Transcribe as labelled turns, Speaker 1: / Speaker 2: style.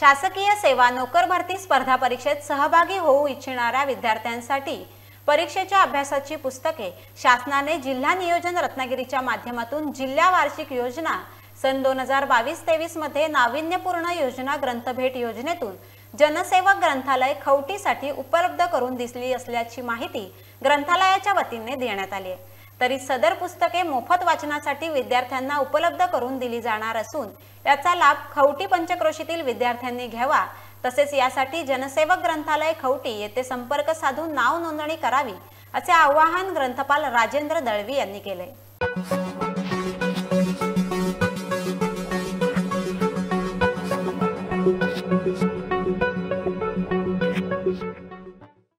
Speaker 1: शासकीय सेवा नोकर भरती स्पर्धा परीक्षेत सहभागी होऊ इच्छिणाऱ्या विद्यार्थ्यांसाठी परीक्षेच्या अभ्यासाची पुस्तके शासनाने जिल्हा नियोजन रत्नागिरीच्या माध्यमातून जिल्हा वार्षिक योजना सन दोन हजार बावीस तेवीसमध्ये नाविन्यपूर्ण योजना ग्रंथभेट योजनेतून जनसेवक ग्रंथालय खवटीसाठी उपलब्ध करून दिसली असल्याची माहिती ग्रंथालयाच्या वतीने देण्यात आली आहे. तरी सदर पुस्तके मोफत वाचनासाठी विद्यार्थ्यांना उपलब्ध करून दिली जाणार असून याचा लाभ खवटी पंचक्रोशीतील विद्यार्थ्यांनी घ्यावा तसेच यासाठी जनसेवक ग्रंथालय खवटी येथे संपर्क साधून नाव नोंदणी करावी असे आवाहन ग्रंथपाल राजेंद्र दळवी यांनी केले